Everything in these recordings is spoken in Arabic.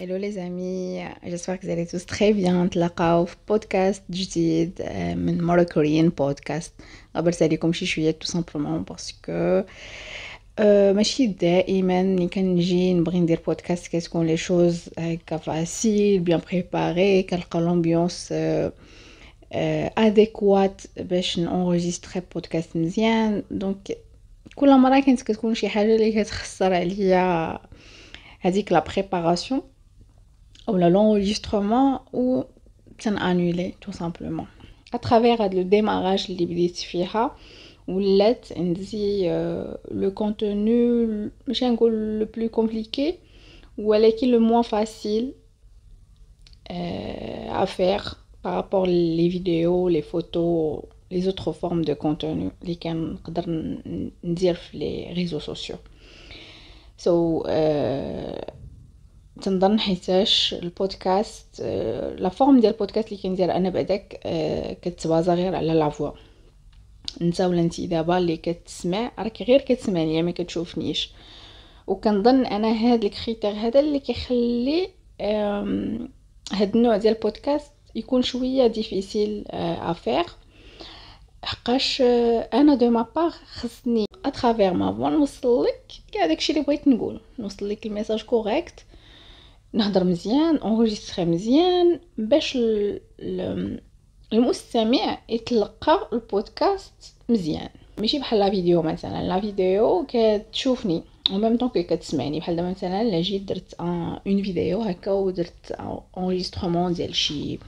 Hello les amis, j'espère que vous allez tous très bien. نتلاقاو في بودكاست جديد من Morokorean Podcast غبرت عليكم شي شوية tout simplement parce que ماشي دائما ملي كنجي نبغي ندير بودكاست كتكون les choses هكا faciles bien préparées كنلقى l'ambiance adéquate باش ن enregistrer بودكاست مزيان donc كل مره كانت كتكون شي حاجة اللي كتخسر عليا هذيك لا بريباراسيون ou Oh ou l'enregistrement ou c'est annulé tout simplement. À travers le démarrage ou euh, le contenu le plus compliqué ou elle est le moins facile euh, à faire par rapport les vidéos les photos les autres formes de contenu les dire les réseaux sociaux? So, euh, تنظن حيتاش البودكاست la forme ديال البودكاست اللي كندير أنا بعداك كت baser غير على la voix. انت ولا انت دابا اللي كتسمع راك غير كتسمعني ما كتشوفنيش. وكنظن أنا هاد ال critère هذا اللي كيخلي هاد النوع ديال البودكاست يكون شوية difficile à faire حقاش أنا de ma part خصني à travers ma voix نوصل لك كاع داكشي اللي بغيت نقول. نوصل لك ال message correct نهضر مزيان ون enregistrer مزيان باش المستمع يتلقى البودكاست مزيان. ماشي بحال la vidéo مثلا la vidéo كتشوفني au même temps كتسمعني. بحال دابا مثلا لا جيت درت une vidéo هكا ودرت enregistrement ديال شي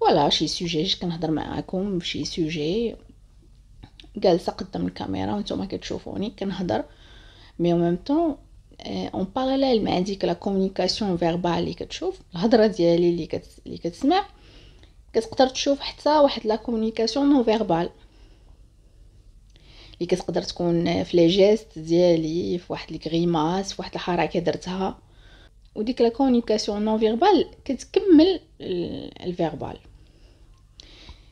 voilà شي sujet جيت كنهضر معاكم بشي sujet جالسة قدام الكاميرا وأنتم كتشوفوني كنهضر. مي أو ميم طون en parallèle مع ديك la communication verbale اللي كتشوف الهضره ديالي اللي كت... اللي كتسمع كتقدر تشوف حتى واحد la communication non verbale اللي كتقدر تكون في les gestes ديالي في واحد ال grimace في واحد الحركه درتها وديك la communication non verbale كتكمل ال verbale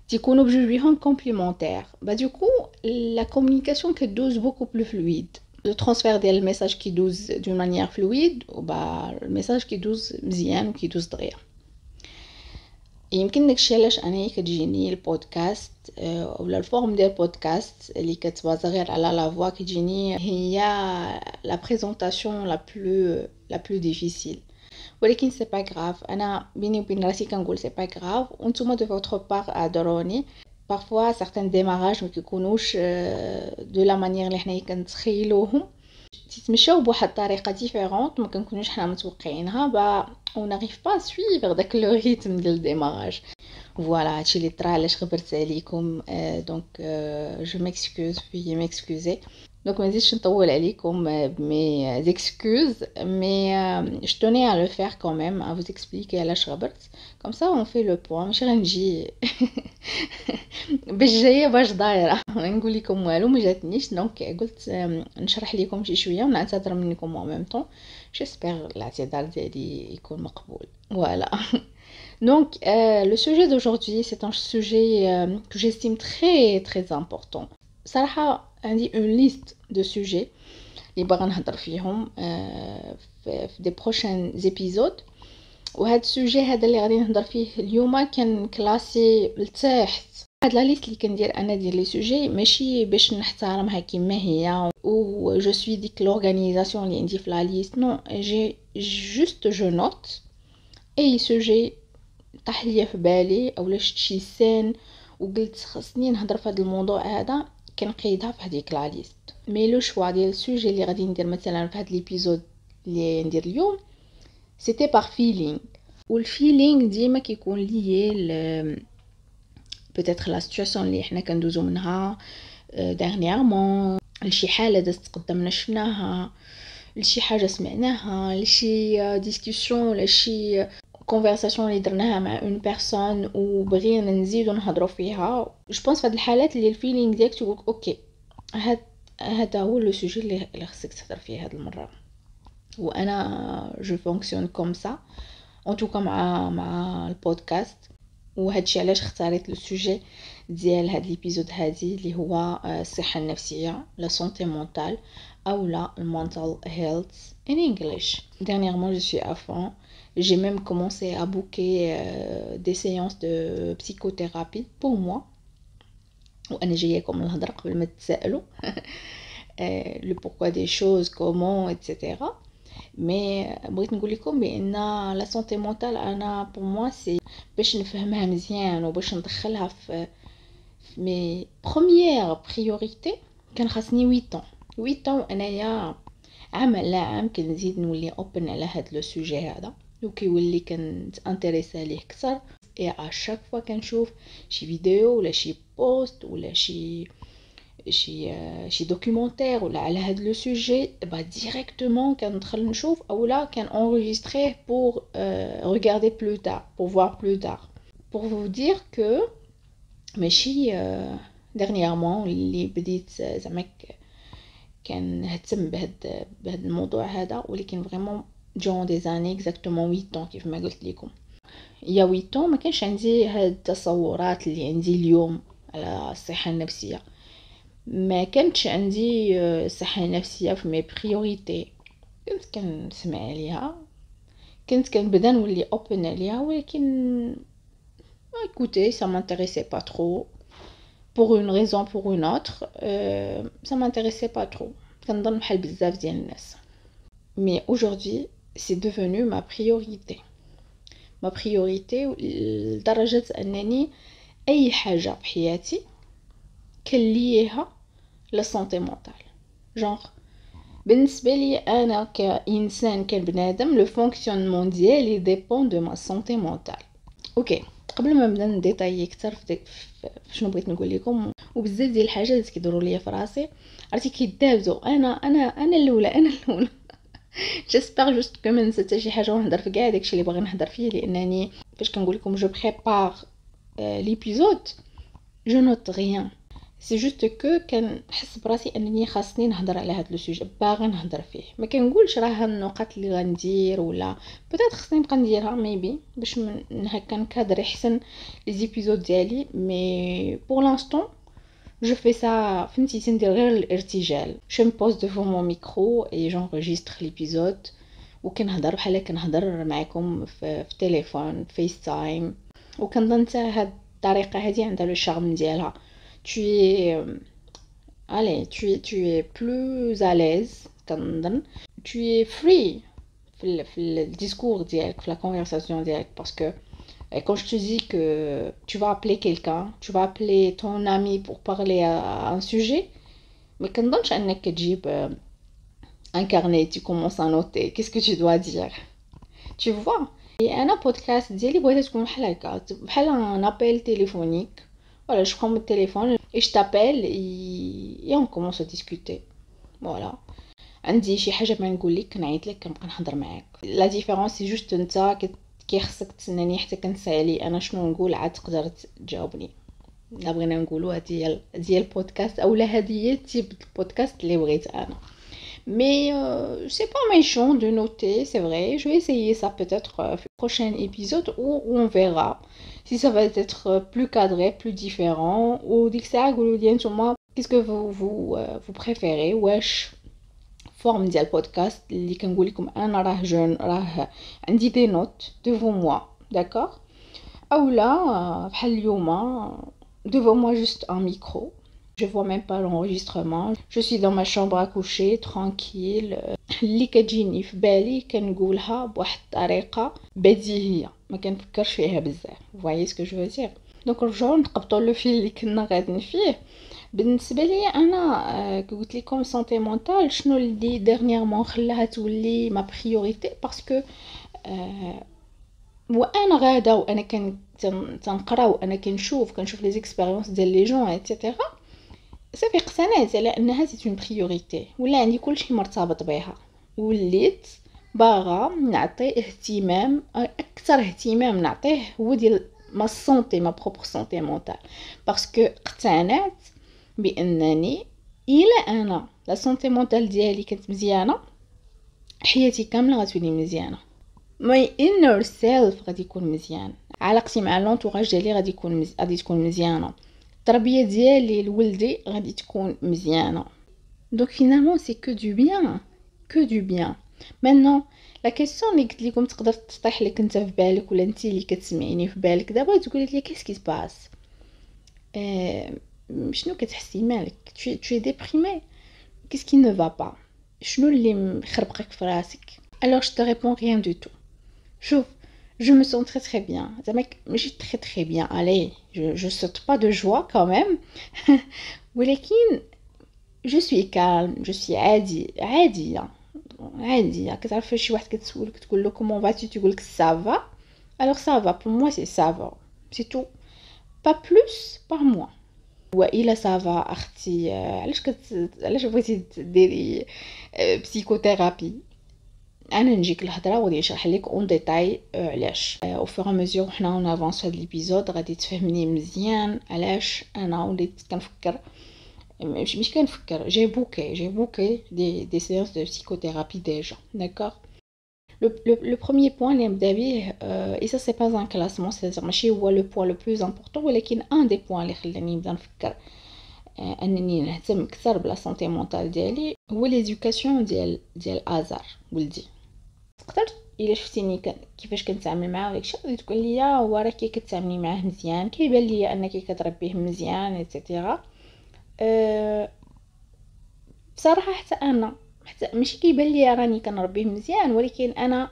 تيكونوا بجوج بيهم complémentaires bah du coup la communication كدوز beaucoup plus fluide le transfert ديال ال message كيدوز d'une manière fluide و bah ال message كيدوز مزيان وكيدوز دغيا يمكن داكشي علاش انايا كتجيني البودكاست ولا ال forme ديال البودكاست اللي كت baser غير على la voix كتجيني هي la présentation la plus la plus difficile ولكن c'est pas grave أنا بيني وبين راسي كنقول c'est pas grave وأنتم de votre part اعذروني parfois certains démarrages ما كيكونوش de la manière اللي حنايا كنتخيلوهم تيتمشاو بواحد الطريقة différente ما كنكونوش حنا متوقعينها bah on n'arrive pas à suivre داك le rythme ديال ال démarrage voilà هادشي اللي طرا علاش غبرت عليكم دونك جو ميكسكوز في ميكسكوزي Donc, je vais pas mes excuses, mais euh, je tenais à le faire quand même, à vous expliquer à la Schrabert. Comme ça, on fait le point. Je renji. بالجاية باش دايرة نقول لكم والو ما جاتنيش دونك قلت نشرح لكم شي شوية ونعتذر منكم en même temps. J'espère الاعتذار ديالي يكون مقبول voilà. Donc euh, le sujet d'aujourd'hui c'est un sujet euh, que j'estime très très important. صراحة عندي une liste de sujets اللي باغا نهضر فيهم في وهاد ال sujet هذا اللي غادي نهضر فيه اليوم كان classé لتحت هاد la liste اللي كندير أنا ديال les sujets ماشي باش نحترمها كما هي. و je suis ديك l'organisation اللي عندي في la liste non j'ai juste je note أي sujet طاح ليا في بالي اولا شفت شي scène وقلت خصني نهضر في هذا الموضوع هذا كنقيدها في هذيك la liste. mais le choix ديال ال sujet اللي غادي ندير مثلا في هذا l'épisode اللي ندير اليوم c'était par feeling وال feeling ديما كيكون lié ل peut-être la situation اللي حنا كندوزو منها dernièrement لشي حاله دازت قدامنا شفناها لشي حاجة سمعناها لشي discussion ولا شي conversation اللي درناها مع une personne وبغينا نزيدو نهضرو فيها je pense في هاد الحالات اللي ال feeling ديالك تقول OK هاد هذا هو le sujet اللي خصك تهضر فيه هاد المره وأنا je fonctionne comme ça en tout cas مع مع البودكاست وهادشي علاش اختاريت le sujet ديال هاد l'épisode هادي اللي هو الصحه النفسيه la santé mentale ou la mental health in English. Dernièrement, je suis à fond. J'ai même commencé à booker euh, des séances de psychothérapie pour moi. وأنا جاياكم الهضره قبل ما تسالوا le pourquoi des choses comment etc mais بغيت نقول لكم بأن la santé mentale أنا pour moi c'est باش نفهمها مزيان وباش ندخلها في mes premières priorités كان خاصني 8 طون 8 طون أنايا عام على عام كنزيد نولي open على هاد le sujet هذا وكيولي كنت intéresser ليه أكثر. et à chaque fois كنشوف شي فيديو ولا شي post ولا شي شي شي documentaire ولا على هاد le sujet bah directement كندخل نشوف اولا كن enregistrer pour euh, regarder plus tard pour voir plus tard. Pour vous dire que ماشي dernièrement اللي بديت زعما كنهتم بهاد بهاد الموضوع هذا ولكن vraiment genre des années exactement 8 ans كيف ما قلت لكم يا 8 طون ما كانش عندي هاد التصورات اللي عندي اليوم على الصحه النفسيه ما كانتش عندي الصحه النفسيه في mes priorités كنت كنسمع عليها كنت كنبدا نولي open عليها ولكن écoutez, ça m'intéressait pas trop. Pour une raison, pour une autre, euh, ça m'intéressait pas trop. Mais aujourd'hui, c'est devenu ma priorité. Ma priorité, لدرجة أنني أي حاجة بحياتي كان ليها la santé mentale. Genre بالنسبة لي أنا كإنسان كبنادم le fonctionnement ديالي dépend de ma santé mentale OK قبل ما نبدأ ن détailler أكثر في, شنو بغيت نقول لكم وبزاف ديال الحاجات كيدوروا ليا في راسي عرفتي كيدابزوا أنا أنا أنا الأولى أنا الأولى. j'espère juste que ما نسى حتى شي حاجة ونهضر في كاع داكشي اللي باغي نهضر فيه لأنني فاش كنقول لكم je prépare l'épisode je note rien c'est juste que كنحس براسي أنني خاصني نهضر على هذا le sujet باغي نهضر فيه. ما كنقولش راه النقاط اللي غندير ولا peut-être خاصني نبقى نديرها maybe باش من هكا ن cadrer أحسن les épisodes ديالي mais pour l'instant فهمتي؟ تندير غير الارتجال. je me pose devant mon micro et j'enregistre l'épisode وكنهضر بحال كنهضر معكم في, في تليفون FaceTime وكنظن حتى هاد الطريقة هادي عندها le charme ديالها. tu es euh, allez tu es tu es plus à l'aise tu es free. Dans le discours dans la conversation parce que eh, quand je te dis que tu vas appeler quelqu'un tu vas appeler ton ami pour parler à un sujet mais quand tu as ben, un carnet tu commences à noter qu'est-ce que tu dois dire? Tu vois? Et un podcast un appel téléphonique voilà, je prends mon téléphone et je t'appelle et... et on commence à discuter. Voilà. عندي شي حاجة ما نقول لك نعيط لك كنبقى نهضر معاك la différence c'est juste انت que خصك تسناني حتى كنسالي أنا شنو نقول عاد تقدر تجاوبني لا بغينا نقولو هادي هي البودكاست اولا هادي هي type البودكاست اللي بغيت أنا Mais euh, c'est pas méchant de noter, c'est vrai. Je vais essayer ça peut-être euh, prochain épisode où, on verra si ça va être plus cadré, plus différent. Ou qu'est-ce que vous, vous, euh, vous préférez wesh forme ديال podcast اللي كنقول لكم انا راه جون راه عندي دي نوت devant moi d'accord اولا بحال اليوم devant moi juste un micro Je vois même pas l'enregistrement. Je suis dans ma chambre à coucher tranquille. اللي كتجيني في بالي كنقولها بواحد الطريقة بديهيه ما كنفكرش فيها بزاف voyez ce que je veux dire donc نرجعو نقبطو le fil اللي كنا غاديين فيه بالنسبة لي أنا كي قلت لكم santé mentale شنو اللي dernièrement خلاها تولي ma priorité parce que وأنا غاده وأنا كان تنقرا وأنا كنشوف كنشوف les expériences ديال les gens et cetera صافي اقتنعت على انها c'est une priorité ولا عندي كلشي مرتبط بها. وليت باغا نعطي اهتمام أكثر اهتمام نعطيه هو ديال ma santé ma propre santé mentale parce que اقتنعت بأنني إلى أنا la santé mentale ديالي كانت مزيانة حياتي كاملة غتولي مزيانة. my inner self غادي يكون مزيان. علاقتي مع l'entourage ديالي غادي يكون. غادي تكون مزيانة. التربيه ديالي لولدي غادي تكون مزيانه Donc finalement, c'est que du bien, que du bien. Maintenant, la question اللي قلت لكم تقدر تطيح لك انت في بالك ولا انت اللي كتسمعيني في بالك دابا تقولي لي qu'est-ce qui se passe ah شنو كتحسي مالك es déprimé. Qu'est-ce qui ne va pas? شنو اللي مخربقك في راسك alors je te réponds rien du tout. شوف je me sens très très bien زعما ماشي très très bien allez je je saute pas de joie quand même ولكن je suis calme je suis عادي عاديه عادي كتعرف شي واحد كتسولك تقول له كومون فاتي تقول لك سافا alors ça va pour moi c'est ça va c'est tout pas plus pas moins والا سافا اختي علاش كت علاش بغيتي ديري بسيكوثيرابي أنا نجيك الهضرة وغادي نشرح لك en détail علاش. au fur et à mesure حنا on avance هاد l'épisode غادي تفهمني مزيان علاش أنا وليت كنفكر. مش مش كنفكر j'ai booké j'ai booké des, des séances de psychothérapie déjà d'accord. Le, le, le premier point اللي نبدا بيه euh, et ça c'est pas un classement c'est-à-dire ماشي هو le point le plus important ولكن un des points اللي خلاني نبدا نفكر euh, أنني نهتم أكثر بلا تقدر إلا شفتيني كيفاش كنتعامل معاه وداكشي غادي تقول لي هو راه كي كتعاملي معاه مزيان كيبان ليا أنك كتربيه مزيان ايتترا أه بصراحة حتى أنا حتى ماشي كيبان لي راني كنربيه مزيان ولكن أنا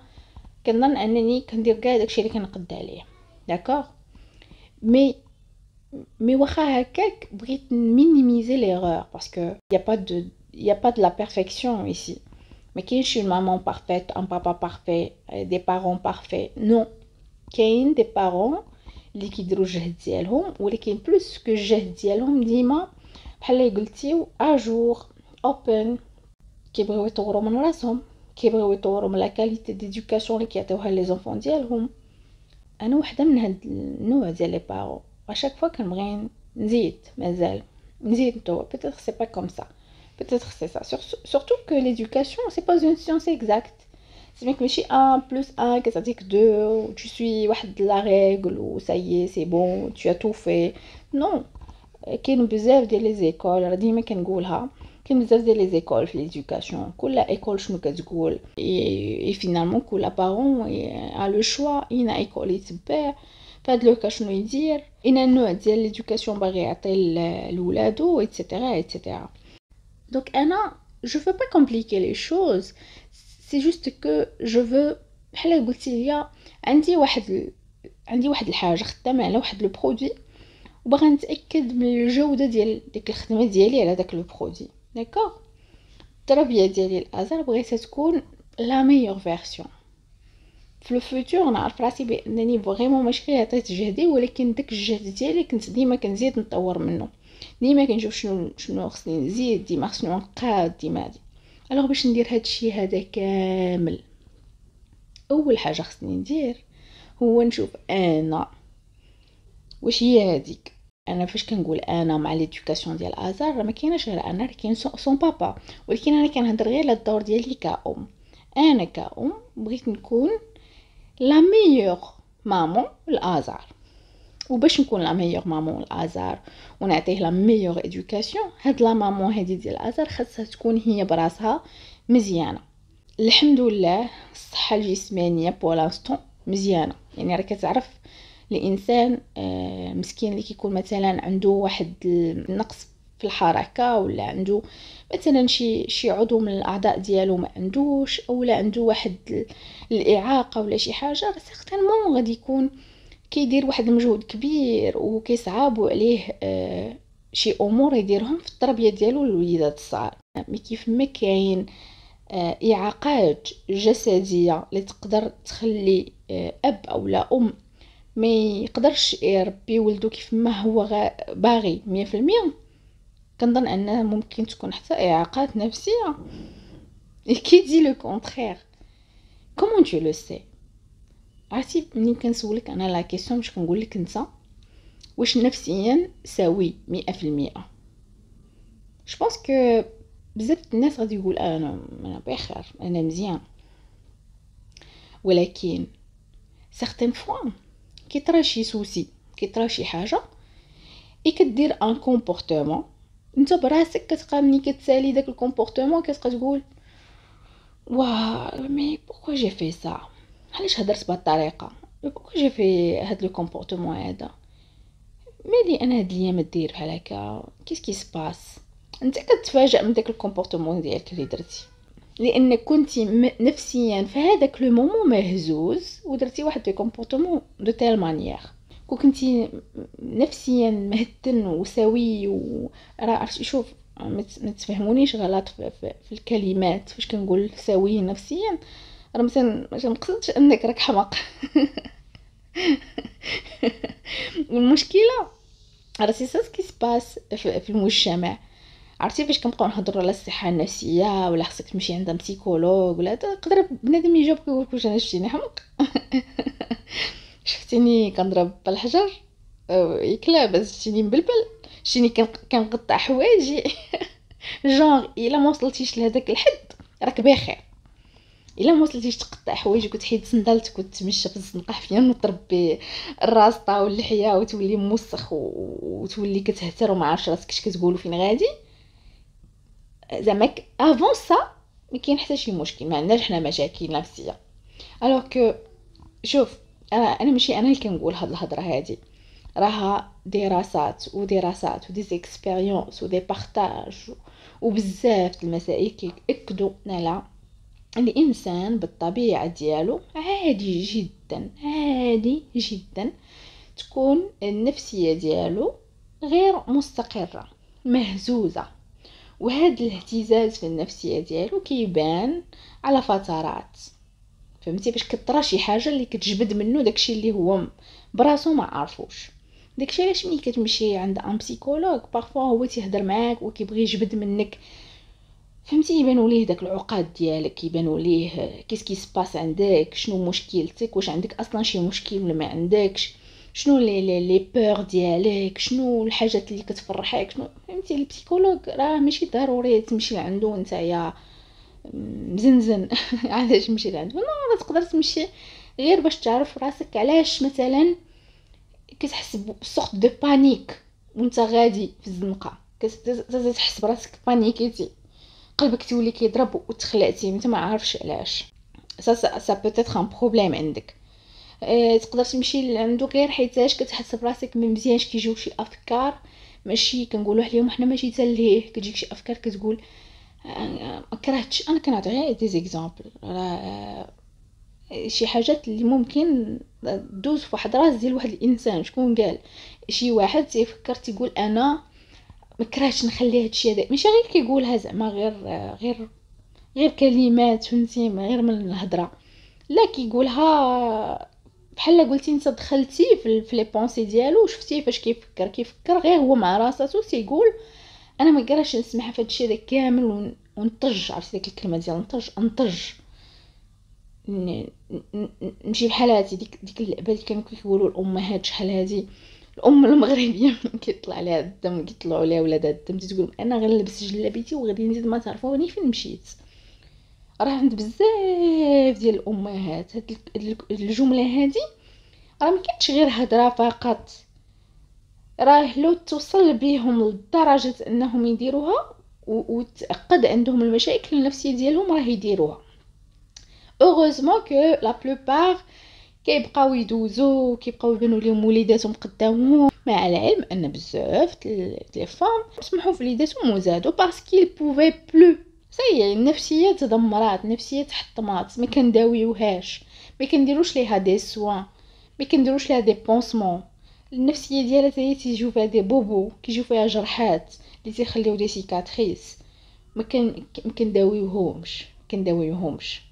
كنظن أنني كندير كاع داكشي اللي كنقد عليه. d'accord mais mais واخا هكاك بغيت minimiser l'erreur parce que y a pas de y a pas de la perfection ici ما كاينش une maman parfaite un papa parfait des parents parfaits? Non. كاين des parents اللي كيديروا الجهد ديالهم ولكن plus que الجهد ديالهم ديما بحال اللي قلتيو à jour ou bien كيبغيو يطوروا من راسهم كيبغيو يطوروا من la qualité d'éducation اللي كيعطيوها les enfants ديالهم أنا وحده من هاد النوع ديال les parents à chaque fois كنبغي نزيد مازال نزيد نطور peut-être c'est pas comme ça peut-être c'est ça surtout que l'éducation c'est pas une science exacte. سميك ماشي 1 plus 1 كتعطيك 2 و tu suis واحد la règle و ça y est c'est bon tu as tout fait. Non. كاين بزاف ديال les écoles راه ديما كنقولها كاين بزاف ديال les écoles في l'éducation كل école شنو كتقول et finalement كل parent a le choix اين école يتبع فهاد le cas شنو يدير اين النوع ديال l'éducation باغي يعطي لولادو et cetera et cetera دونك أنا je veux pas compliquer les choses c'est juste que je veux بحال قلتي ليا عندي واحد عندي واحد الحاجة خدامة على واحد le produit وباغا نتأكد من الجودة ديال ديك الخدمة ديالي على داك le produit d'accord التربية ديالي لآزار بغيتها تكون la meilleure version في le futur نعرف راسي بأنني vraiment ماشي غير عطيت جهدي ولكن داك الجهد ديالي كنت ديما كنزيد نطور منه. ديما كنشوف شنو شنو خصني نزيد ديما خصني نقاد ديما هادي. alors باش ندير هادشي هذا كامل أول حاجة خصني ندير هو نشوف أنا واش هي هذيك أنا فاش كنقول أنا مع l'éducation ديال آزار راه ما كايناش غير أنا راه كاين son papa. ولكن أنا كنهضر غير على الدور ديالي كأم. أنا كأم بغيت نكون la meilleure maman لآزار. وباش نكون la meilleure maman لآزار ونعطيه la meilleure éducation هاد la maman هادي ديال آزار خاصها تكون هي براسها مزيانة. الحمد لله الصحة الجسمانية pour l'instant مزيانة. يعني راك كتعرف الإنسان آه، مسكين اللي كيكون مثلا عنده واحد النقص في الحركة ولا عنده مثلا شي شي عضو من الأعضاء ديالو ما عندوش اولا عنده واحد الإعاقة ولا شي حاجة certainement غادي يكون كيدير واحد المجهود كبير وكيصعبوا عليه آه شي أمور يديرهم في التربية ديالو للوليدات الصغار. mais كيف ما كاين آه إعاقات جسدية اللي تقدر تخلي آه أب أو لا أم ما يقدرش يربي ولدو كيف ما هو باغي مية في المية كنظن أن ممكن تكون حتى إعاقات نفسية. qui dit le contraire. comment tu le sais عرفتي منين كنسولك أنا la question باش كنقول لك أنت؟ واش نفسيا سوي مئة في المئة؟ je pense que بزاف الناس غادي يقول أنا أنا بخير أنا مزيان. ولكن certaines fois كي طرا شي souci كي طرا شي حاجة إي كدير un comportement أنت براسك كتبقى ملي كتسالي داك ال comportement كتبقى تقول واه mais pourquoi j'ai fait ça علاش هدرت بهاد الطريقة pourquoi j'ai fait هاد le comportement هذا. مالي أنا هاد الأيام دير بحال هكا qu'est-ce qui se passe أنت كتفاجئ من داك ال comportement ديالك اللي درتي. لانك كنتي نفسيا في هذاك le moment مهزوز ودرتي واحد le comportement de telle manière كون كنتي نفسيا مهني وسوي و راه شوف ما تفهمونيش غلط في, في, في الكلمات. فاش كنقول سوي نفسيا؟ راه مثلا ما نقصدش انك راك حمق المشكلة راه c'est ça ce qui se passe في المجتمع. عرفتي فاش كنبقاو نهضروا على الصحة النفسية ولا خصك تمشي عند psychologue ولا تقدر بنادم يجاوبك يقول واش أنا شفتيني حمق شفتيني كنضرب بالحجر ياك لاباس شفتيني مبلبل شفتيني كنقطع حوايجي. جونغ إلا ما وصلتيش لهداك الحد راك بخير إلا ما وصلتيش تقطع حوايجك وتحيد صندالتك وتمشى في الزنقة حفيان وتربي الراسطة واللحية وتولي موسّخ وتولي كتهتر وما عارفش راسك اش كتقول فين غادي. زعما avant ça ما كاين حتى شي مشكل ما عندناش حنا مشاكل نفسية. alors que شوف أنا ماشي أنا اللي كنقول هاد الهضرة هادي. راها دراسات ودراسات ودي زيكسبيريونس ودي بارطاج وبزاف المسائل كيأكدوا على الإنسان بالطبيعة ديالو عادي جدا عادي جدا. تكون النفسية ديالو غير مستقرة مهزوزة. وهذا الاهتزاز في النفسية ديالو كيبان على فترات. فهمتي؟ باش كطرا شي حاجة اللي كتجبد منه داكشي اللي هو براسو ما عارفوش. داكشي علاش ملي كتمشي عند un psychologue parfois هو تيهضر معاك وكيبغي يجبد منك فهمتي يبانوا ليه داك العقاد ديالك يبانوا ليه qu'est-ce qui se passe عندك شنو مشكلتك واش عندك أصلا شي مشكل ولا ما عندكش شنو لي لي لي بور ديالك شنو الحاجات اللي كتفرحك شنو فهمتي ال psychologue راه ماشي ضروري تمشي لعندو نتايا مزنزن علاش تمشي لعندو لا تقدر تمشي غير باش تعرف راسك علاش مثلا كتحس ب sorte de panique وانت غادي في الزنقة كتحس براسك paniquيتي قلبك تولي كيضرب وتخلعتي انت ما عارفش علاش. ça ça peut-être un problème عندك. آه تقدر تمشي لعندو غير حيتاش كتحس براسك ما مزيانش كيجيو شي أفكار. ماشي كنقولوا عليهم حنا ماشي تلهيه كتجيك شي أفكار كتقول ما كرهتش. أنا كنعطي غير des exemples راه شي حاجات اللي ممكن دوز في واحد راس ديال واحد الإنسان. شكون قال؟ شي واحد تيفكر تيقول أنا ما كرهتش نخلي هادشي هذا. ماشي غير كيقولها زعما غير غير غير كلمات فهمتي غير من الهضرة. لا كيقولها بحال قلتي انت دخلتي في, les pensées ديالو وشفتيه فاش كيفكر كيفكر غير هو مع راساتو تيقول أنا ما قراش نسمح في هادشي هذا كامل ونطج عرفتي ديك الكلمة ديال نطج انطج نمشي بحال هادي ديك ديك اللعبة اللي كانوا كيقولوا الأمهات شحال هادي. الأم المغربية كيطلع عليها الدم كيطلعوا عليها ولادها الدم تقول أنا غنلبس جلابيتي وغادي نزيد ما تعرفوني فين مشيت؟ راه عند بزاف ديال الأمهات. هاد الجملة هادي راه ما كانتش غير هضره فقط. راه لو توصل بهم لدرجة أنهم يديروها وتعقد عندهم المشاكل النفسية ديالهم راه يديروها. heureusement que la plupart كيبقاو يدوزو كيبقاو يبانو ليهم وليداتهم قدامهم. مع العلم أن بزاف les femmes سمحوا في وليداتهم وزادوا parce que pouvait plus c'est النفسيه تدمرات النفسيه تحطمات ما كنداويوهاش. ما كنديروش ليها des soins ما كنديروش ليها des pansements النفسية ديالها تاهي تيجيو فيها des bobos كيجيو فيها جرحات اللي تيخليو des cicatrices ما كنداويوهمش كنداويوهمش.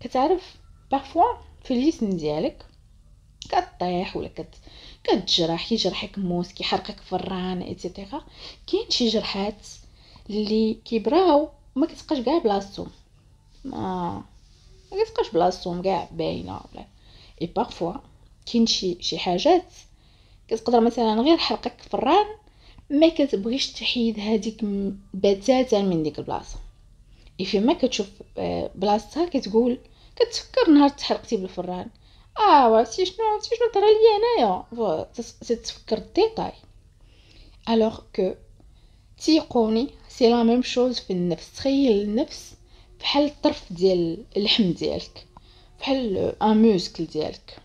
كتعرف parfois في الجسم ديالك كطيح ولا كت كتجرح يجرحك موس كيحرقك فران et cetera كاين شي جرحات اللي كيبراو ما كتبقاش كاع بلاصتهم ما ما كتبقاش بلاصتهم كاع باينة ولا. et parfois كاين شي شي حاجات كتقدر مثلا غير حرقك فران ما كتبغيش تحيد هذيك بتاتا من ديك البلاصة. فيما كتشوف آه، بلاصتها كتقول كتفكر نهار تحرقتي بالفران. آه عرفتي شنو؟ عرفتي شنو؟ طرا ليا أنايا. تتفكر les détails alors que تيقوني c'est la même chose في النفس. تخيل النفس بحال الطرف ديال اللحم ديالك بحال un muscle ديالك.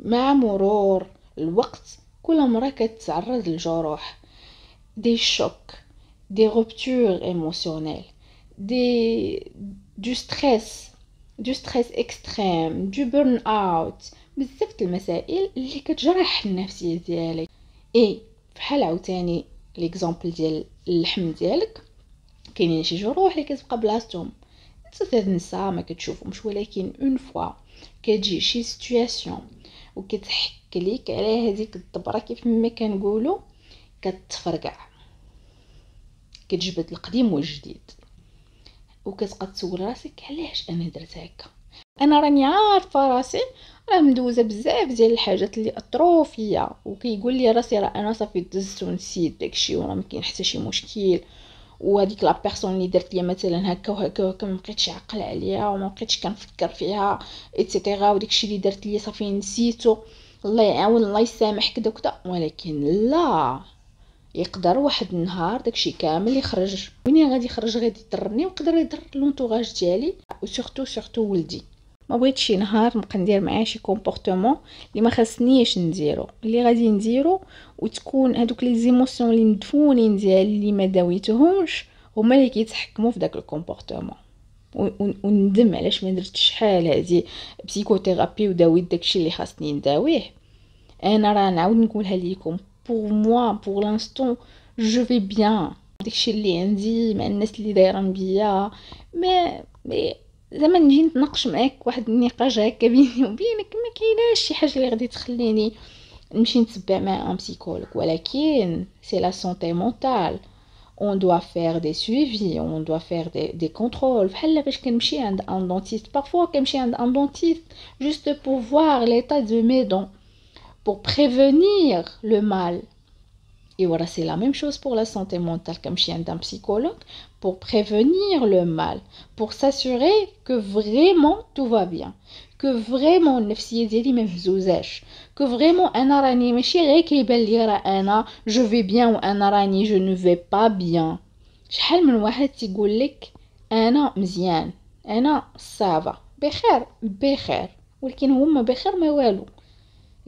مع مرور الوقت كل مرة كتعرض للجروح. des chocs des ruptures émotionnelles des du stress du stress extrême du burn out بزاف المسائل اللي كتجرح النفسيه ديالك. إي بحال عاوتاني l'exemple ديال اللحم ديالك كاينين شي جروح اللي كتبقى بلاصتهم. تتنسى ما كتشوفهمش ولكن une fois كتجي شي situation وكتحك ليك على هذيك الدبرة كيف ما كنقولوا كتفرقع. كتجبد القديم والجديد. وكتبقى تسول راسك علاش أنا درت هكا؟ أنا راني عارفة راسي راه مدوزة بزاف ديال الحاجات اللي اثروا فيا وكيقول لي راسي راه أنا صافي دزت ونسيت داكشي وراه ما كاين حتى شي مشكل. وهذيك la personne اللي درت ليا مثلا هكا وهكا وهكا ما بقيتش عقل عليها وما بقيتش كنفكر فيها et cetera وداكشي اللي درت ليا صافي نسيتو الله يعاون الله يسامح كذا وكذا ولكن لا! يقدر واحد النهار داكشي كامل يخرج وين غادي يخرج غادي يضرني ويقدر يضر l'entourage ديالي و surtout surtout ولدي. ما بغيتش شي نهار نبقى ندير معاه شي comportement اللي ما خاصنيش نديرو. اللي غادي نديرو وتكون هذوك les émotions اللي مدفونين ديالي اللي ما داويتهمش هما اللي كيتحكموا في داك ال comportement وندم علاش ما درتش شحال هذه psychothérapie وداويت داكشي اللي خاصني نداويه. أنا راه نعاود نقولها ليكم. pour moi pour l'instant je vais bien داكشي اللي عندي مع الناس اللي دايرين بيا ما mais زعما نجي نتناقش معاك واحد النقاش هكا بيني وبينك ما كايناش شي حاجة اللي غادي تخليني نمشي نتبع مع un psychologue ولكن c'est la santé mentale on doit faire des suivis on doit faire des, des contrôles. بحال باش كنمشي عند un dentiste parfois كنمشي عند un dentiste juste pour voir l'état de mes dents. pour prévenir le mal et voilà, c'est la même chose pour la santé mentale, comme chez un psychologue, pour prévenir le mal, pour s'assurer que vraiment tout va bien, que vraiment النفسية ديالي ما مهزوزاش, que vraiment انا راني ماشي غير كيبان لي راه انا je vais bien وانا راني je ne vais pas bien. شحال من واحد تيقول لك انا مزيان, انا صافا, بخير بخير, ولكن هو ما بخير ما والو.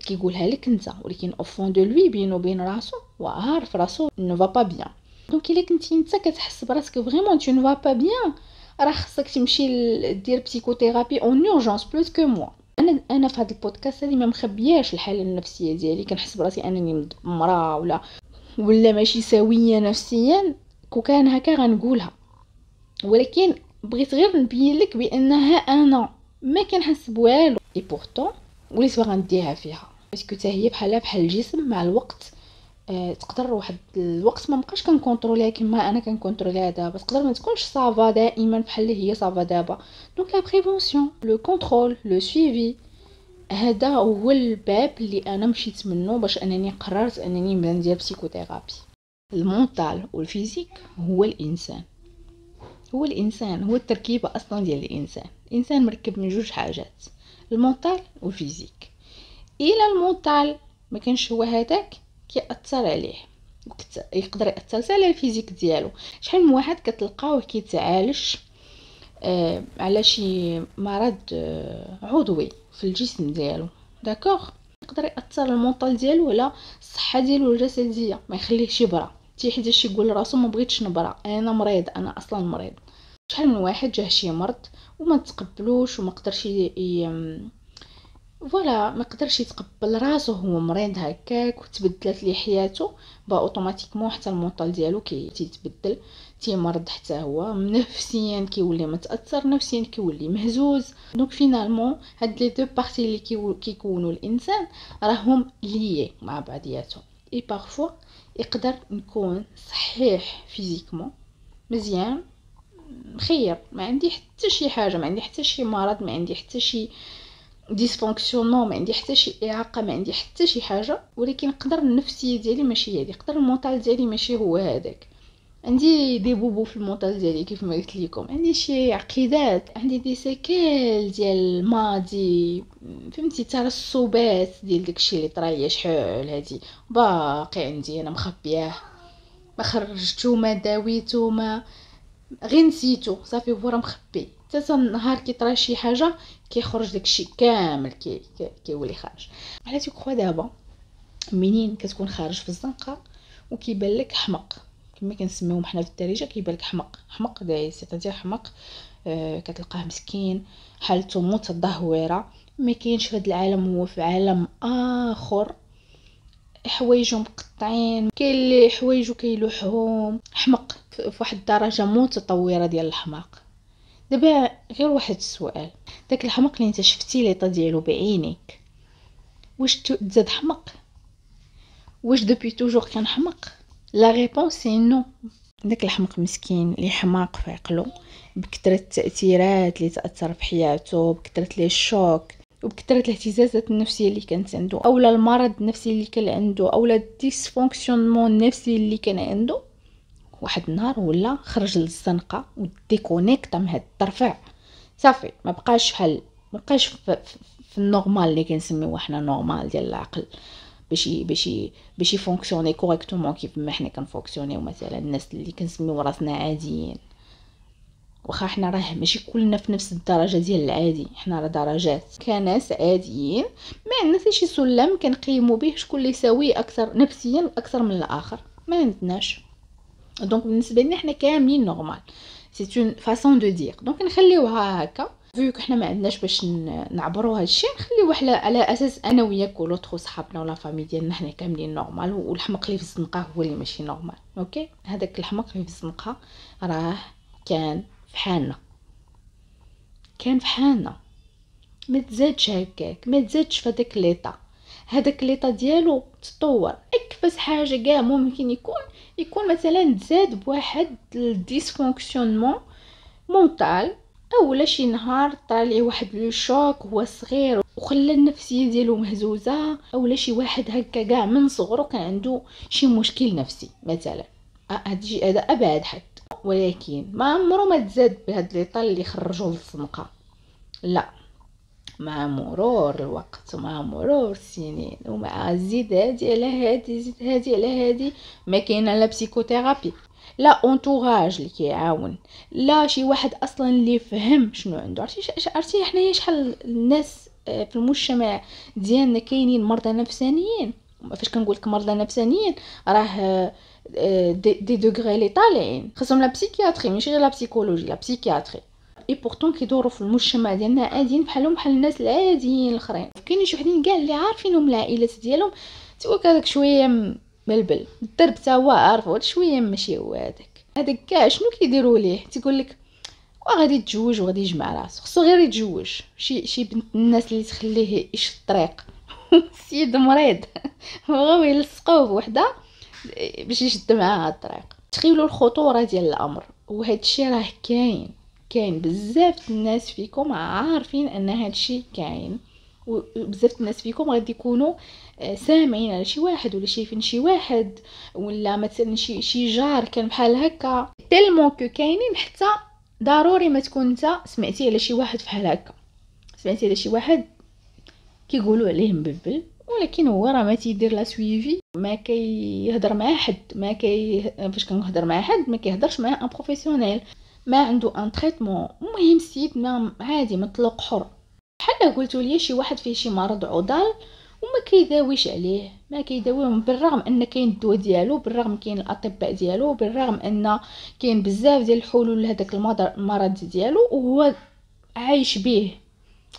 كيقولها لك انت ولكن au fond de lui بينو وبين راسو وعارف راسو ne va pas bien donc الا كنتي انت كتحس براسك vraiment tu ne vas pas bien راه خصك تمشي دير psychothérapie en urgence plus que moi أنا أنا في هذا البودكاست هذه ما مخبياش الحاله النفسيه ديالي كنحس براسي انني مدمره ولا ولا ماشي سويه نفسيا كون كان هكا غنقولها ولكن بغيت غير نبين لك بانها أنا ما كنحس بوالو et pourtant وليت باغا نديها فيها. parce que حتى هي بحالها بحال الجسم مع الوقت آه تقدر واحد الوقت ما بقاش كنكونتروليها كما أنا كنكونتروليها دابا. تقدر ما تكونش صافا دائما بحال اللي هي صافا دابا. donc la prévention le contrôle le suivi هذا هو الباب اللي أنا مشيت منه باش أنني قررت أنني نبدا ندير psychothérapie ال mental وال physique هو الإنسان. هو الإنسان هو التركيبة أصلا ديال الإنسان. الإنسان مركب من جوج حاجات. ال mental وال physique إلى ال mental ما كانش هو هذاك كيأثر عليه يقدر يأثر على ال physique ديالو شحال من واحد كتلقاوه كيتعالج آه على شي مرض آه عضوي في الجسم ديالو d'accord يقدر يأثر ال mental ديالو ولا الصحه ديالو الجسديه ما يخليهش يبرى شي يقول راسو ما بغيتش نبرى أنا مريض أنا أصلا مريض شحال من واحد جاه شي مرض وما تقبلوش وما قدرش. voilà ما قدرش يتقبل راسو هو مريض هكاك وتبدلت ليه حياته bah automatiquement حتى ال mental ديالو كي تيتبدل تيمرض حتى هو نفسيا كيولي متاثر نفسيا كيولي مهزوز donc finalement هاد les deux parties اللي كيكونوا الإنسان راهم liés مع بعضياتهم et parfois يقدر نكون صحيح physiquement مزيان خير ما عندي حتى شي حاجة ما عندي حتى شي مرض ما عندي حتى شي dysfonctionnement ما عندي حتى شي إعاقة ما عندي حتى شي حاجة ولكن نقدر النفسيه ديالي ماشي هذه نقدر ال mental ديالي ماشي هو هذاك. عندي des bobos في ال mental ديالي كيف ما قلت لكم. عندي شي عقيدات عندي des séquelles ديال الماضي فهمتي ترسبات ديال داكشي اللي طرا ليا شحال هادي. باقي عندي أنا مخبياه. ما خرجتو ما داويتو ما غير نسيتو صافي هو راه مخبي. حتى النهار كي طرا شي حاجة كيخرج داكشي كامل كي كيولي خارج. alors tu crois دابا منين كتكون خارج في الزنقة وكيبان لك حمق. كما كنسميوهم حنا في الدارجة كيبان لك حمق. حمق دايس c'est-à-dire حمق آه كتلقاه مسكين حالته متدهورة. ما كاينش في هذا العالم هو في عالم آخر. حوايجو مقطعين كاين اللي حوايجو كيلوحهم. حمق. في واحد الدرجة متطورة ديال الحماق. دابا غير واحد السؤال. داك الحمق اللي انت شفتي l'état ديالو بعينيك واش تزاد حمق واش depuis toujours كان حمق la réponse c'est non. داك الحمق مسكين اللي حماق في عقلو بكثرة التأثيرات اللي تأثر في حياته بكثرة les chocs وبكثرة الاهتزازات النفسية اللي كانت عنده اولا المرض النفسي اللي كان عنده اولا ال dysfonctionnement النفسي اللي كان عنده. واحد النهار ولا خرج للزنقة و déconnecta من هاد الطرفع صافي ما بقاش بحال ما بقاش في, في ال normal اللي كنسميوه حنا normal ديال العقل. باش باش باش ي fonctionner correctement كيف ما حنا كن fonctionner و مثلا الناس اللي كنسميو راسنا عاديين. واخا حنا راه ماشي كلنا في نفس الدرجة ديال العادي حنا راه درجات. كناس عاديين ما عندنا شي سلم كنقيموا به شكون اللي يساوي أكثر نفسيا أكثر من الآخر. ما عندناش. donc بالنسبة لنا حنا كاملين normal c'est une façon de dire donc نخليوها هكا. vu que حنا ما عندناش باش نعبروا هذا الشيء نخليوه على على أساس أنا وياك و l'entourage صحابنا ولا famille ديالنا حنا كاملين normal والحمق اللي في الزنقة هو اللي ماشي normal OK هذاك الحمق اللي في الزنقة راه كان فحالنا كان فحالنا ما تزادش هكاك. ما تزادش في هذاك l'état. هذاك l'état ديالو تطور. أكفس حاجة كاع ممكن يكون يكون مثلا تزاد بواحد ال dysfonctionnement مونطال أولا شي نهار طالع واحد لو شوك هو صغير وخلى النفسيه ديالو مهزوزة أولا شي واحد هكا كاع من صغرو كان عنده شي مشكل نفسي مثلا. هادشي هذا أبعد حد. ولكن ما عمرو ما تزاد بهاد لي طال اللي خرجوا للزنقه لا. مع مرور الوقت ومع مرور السنين ومع زيد هادي على هادي زيد هادي على هادي ما كاينة لا psychothérapie لا entourage اللي كيعاون لا شي واحد أصلا اللي فهم شنو عنده. عرفتي عرفتي حنايا شحال الناس آه، في المجتمع ديالنا كاينين مرضى نفسانيين. فاش كنقول لك مرضى نفسانيين راه آه، des, des degrés لي طالعين. خاصهم la psychiatrie ماشي غير la psychologie la psychiatrie et pourtant كيدوروا في المجتمع ديالنا عاديين بحالهم بحال الناس العاديين الاخرين كاينين شي وحدين كاع اللي عارفينهم العائلات ديالهم توا هذاك شوية ملبل الدرب تا هو عارف هو شوية ماشي هو هذاك هذاك كاع شنو كيديروا ليه تيقول لك وغادي يتزوج وغادي يجمع راسو خصو غير يتزوج شي شي بنت الناس اللي تخليه يش الطريق السيد مريض بغاو يلصقوه بوحده باش يشد معاها الطريق تخيلوا الخطوره ديال الامر وهذا الشيء راه كاين كاين بزاف الناس فيكم عارفين أن هذا الشيء كاين وبزاف الناس فيكم غادي يكونوا آه، سامعين على شي واحد ولا شايفين شي واحد ولا مثلا شي شي جار كان بحال هكا. tellement que كاينين حتى ضروري ما تكون انت سمعتي على شي واحد بحال هكا. سمعتي على شي واحد كيقولوا عليه مبلبل ولكن هو راه ما تيدير لا suivi ما كيهضر مع حد ما كي فاش كنهضر مع حد ما كيهضرش مع un professionnel ما عنده un traitement. المهم السيد ما عادي مطلق حر. بحال قلتوا لي شي واحد فيه شي مرض عضال وما كيداويش عليه. ما كيداويهم بالرغم أن كاين الدواء ديالو بالرغم كاين الأطباء ديالو بالرغم أن كاين بزاف ديال الحلول لهداك المرض ديالو وهو عايش به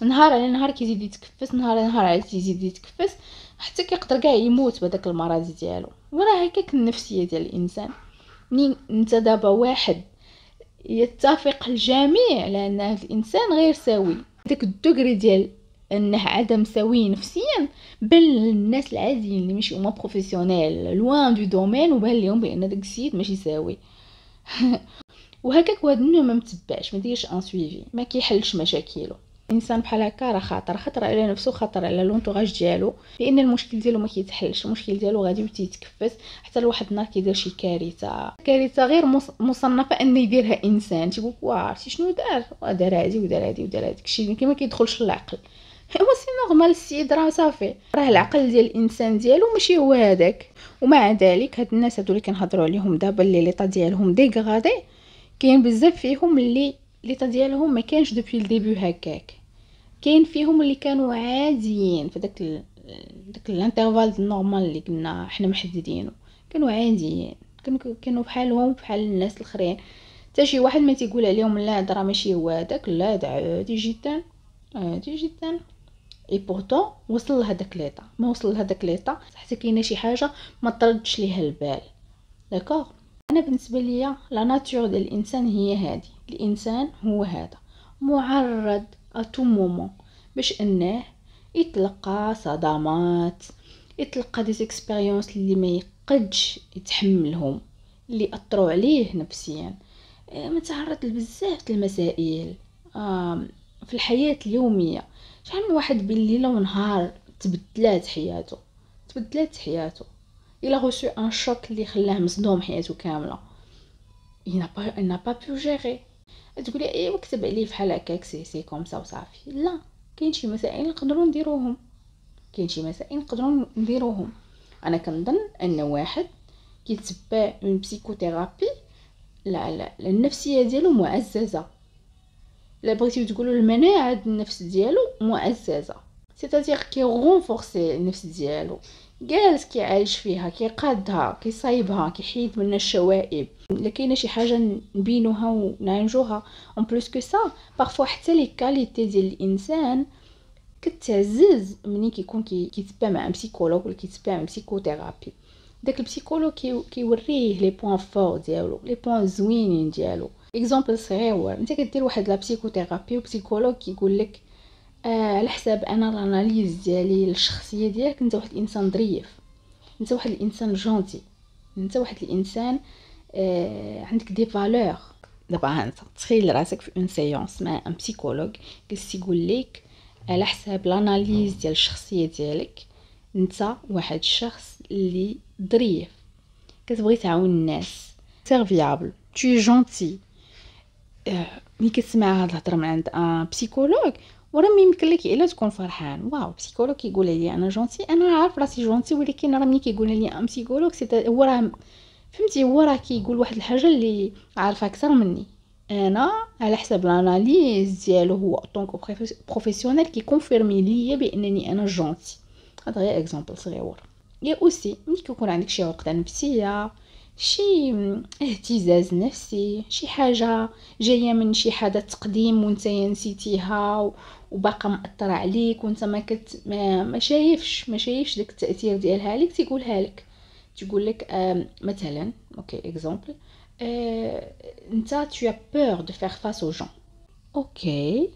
نهار على نهار كيزيد يتكفس نهار على نهار عاد يزيد يتكفس حتى كيقدر كاع يموت بهداك المرض ديالو. وراه هكاك النفسية ديال الإنسان. منين انت دابا واحد يتفق الجميع على ان الإنسان غير سوي. داك ال degré ديال أنه عدم سوي نفسيا بان الناس العاديين اللي ماشي هما professionnels loin du domaine وبان لهم بأن داك السيد ماشي سوي وهكاك وهاد النوع ما متبعش ما ديرش un suivi ما كيحلش مشاكله انسان بحال هكا راه خاطر خطر على نفسه خطر على l'entourage ديالو لأن المشكل ديالو ما كيتحلش المشكل ديالو غادي تيتكفس حتى لواحد النهار كيدير شي كارثة. كارثة غير مصنفة ان يديرها إنسان تيقول واه عرفتي شنو دار؟ دار هادي ودار هادي ودار هاديك الشيء ما كيدخلش للعقل. هو c'est normal السيد راه صافي. راه العقل ديال الإنسان ديالو ماشي هو هذاك. ومع ذلك هاد الناس هادو اللي كنهضروا عليهم دابا اللي l'état ديالهم dégradé كاين بزاف فيهم اللي l'état ديالهم ما كانش depuis le début هكاك. كاين فيهم اللي كانوا عاديين في داك. داك l'intervalle normal اللي كنا حنا محددينه كانوا عاديين. كانوا كانوا بحالهم بحال الناس الآخرين. حتى شي واحد ما تيقول عليهم لا راه ماشي هو هذاك لا هذا عادي جدا عادي جدا. et pourtant وصل لهداك l'état ما وصل لهداك l'état حتى كاينة شي حاجة ما طردش ليها البال. d'accord أنا بالنسبة ليا la nature ديال الانسان هي هذه الإنسان هو هذا. معرض à tout moment باش إنه يتلقى صدمات يتلقى des expériences اللي ما يقدش يتحملهم اللي أثروا عليه نفسيا. آه، متعرض لبزاف المسائل في الحياة اليومية. شحال من واحد بين ليلة ونهار تبدلات حياته تبدلات حياته. il a reçu un choc اللي خلاه مصدوم حياته كاملة. Il n'a pas il n'a pas pu gérer. تقولي ايوا كتب عليه فحال هكاك c'est c'est comme ça وصافي. لا كاين شي مسائل نقدروا نديروهم. كاين شي مسائل نقدروا نديروهم. أنا كنظن أن واحد كيتبع une psychothérapie لا لا النفسية ديالو معززة. لا بغيتيو تقولوا المناعة النفس ديالو معززة. c'est-à-dire كي renforcer النفس ديالو. جالس كيعالج فيها كيقادها كيصايبها كيحيد منها الشوائب. إلا كاينة شي حاجة نبينوها ونعالجوها en plus que ça parfois حتى les qualités ديال الإنسان كتعزز ملي كيكون كيتبع مع psychologue ولا كيتبع مع psychothérapie داك ال psychologue كيوريه les points forts ديالو les points زوينين ديالو. exemple صغير أنت كدير واحد la psychothérapie و psychologue كيقول لك آه على حساب أنا ال analyse ديالي للشخصيه ديالك أنت واحد الإنسان ظريف. أنت واحد الإنسان gentil أنت واحد الإنسان آه عندك des valeurs دابا أنت تخيل راسك في une séance مع un psychologue يقول لك على حساب ال analyse ديال الشخصية ديالك أنت واحد الشخص اللي ظريف. كتبغي تعاون الناس. serviable tu gentil ملي كتسمع هاد الهضرة من عند un psychologue وراه ما يمكن لك إلا تكون فرحان. واو psychologue كيقول لي أنا gentil أنا عارف راسي gentil ولكن راه ملي كيقول لي un psychologue c'est هو راه فهمتي هو راه كيقول واحد الحاجة اللي عارفه أكثر مني. أنا على حسب les analyses ديالو هو tant que professionnel كي confirmer ليا بأنني أنا gentil. هذا غير exemple صغيور. y a aussi ملي كيكون عندك شي عقده نفسية شي اهتزاز نفسي شي حاجة جاية من شي حدث قديم وانت نسيتيها وباقا مأثرة عليك وانت ما كت ما, ما شايفش ما شايفش داك التأثير ديالها عليك تيقولها لك. تقول لك آه مثلا OK exemple آه انت tu as peur de faire face aux gens. OK.